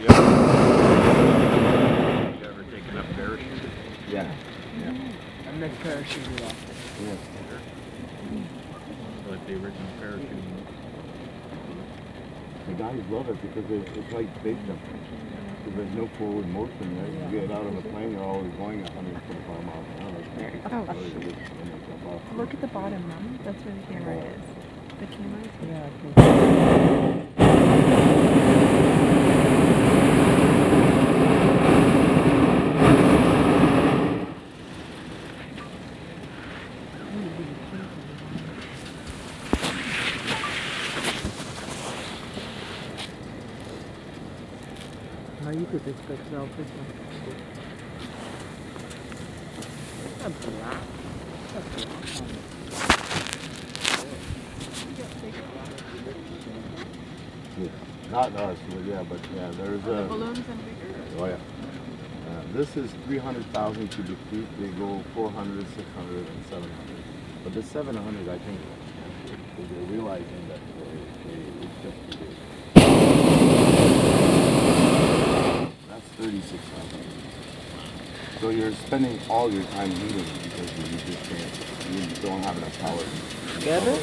You you ever taken up parachuting? Yeah. yeah. I make parachuting off. Yeah. yeah. Like the original parachuting. The guys love it because it's, it's like space jumping. Because there's no forward motion, right? You get out of the plane, you're always going 125 miles an hour. Oh, Look at the bottom, Mom. That's where the camera is. The camera is here. Yeah, How you could expect South Africa? That's a lot. That's a lot. Yeah. Not us, but yeah, but yeah, there's The a. balloons and bigger. Oh yeah. Uh, this is 300,000 cubic feet. They go 400, 600, and 700. But the 700, I think, because they're realizing that they, they, it's just each other. So you're spending all your time eating because you just can't, you don't have enough power. Together?